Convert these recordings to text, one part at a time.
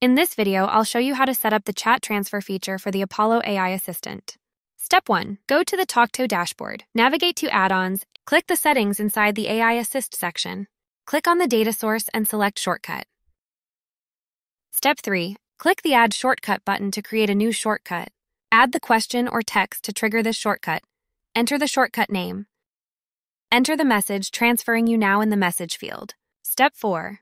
In this video, I'll show you how to set up the chat transfer feature for the Apollo AI Assistant. Step 1. Go to the tawk.to dashboard. Navigate to Add-ons, click the settings inside the AI Assist section. Click on the data source and select Shortcut. Step 3. Click the Add Shortcut button to create a new shortcut. Add the question or text to trigger this shortcut. Enter the shortcut name. Enter the message transferring you now in the message field. Step 4.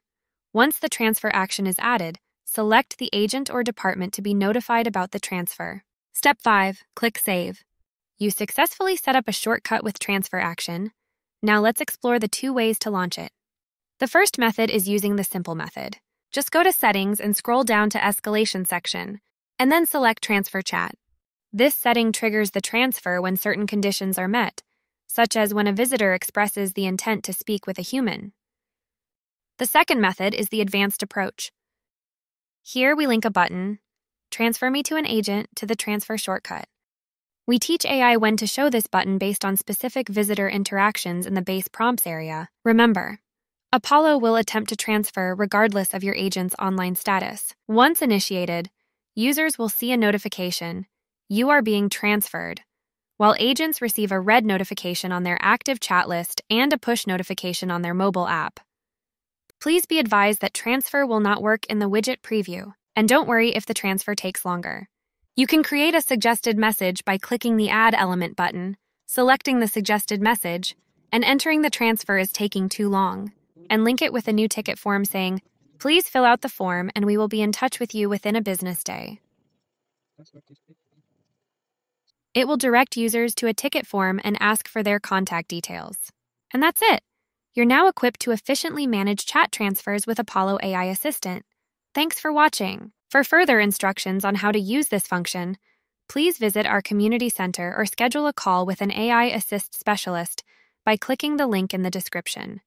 Once the transfer action is added, select the agent or department to be notified about the transfer. Step 5. Click Save. You successfully set up a shortcut with transfer action. Now let's explore the two ways to launch it. The first method is using the simple method. Just go to Settings and scroll down to Escalation section, and then select Transfer Chat. This setting triggers the transfer when certain conditions are met, such as when a visitor expresses the intent to speak with a human. The second method is the advanced approach. Here we link a button, Transfer Me to an Agent, to the transfer shortcut. We teach AI when to show this button based on specific visitor interactions in the base prompts area. Remember, Apollo will attempt to transfer regardless of your agent's online status. Once initiated, users will see a notification you are being transferred, while agents receive a red notification on their active chat list and a push notification on their mobile app. Please be advised that transfer will not work in the widget preview, and don't worry if the transfer takes longer. You can create a suggested message by clicking the Add Element button, selecting the suggested message, and entering the transfer is taking too long, and link it with a new ticket form saying, Please fill out the form and we will be in touch with you within a business day. It will direct users to a ticket form and ask for their contact details. And that's it. You're now equipped to efficiently manage chat transfers with Apollo AI Assistant. Thanks for watching. For further instructions on how to use this function, please visit our community center or schedule a call with an AI Assist specialist by clicking the link in the description.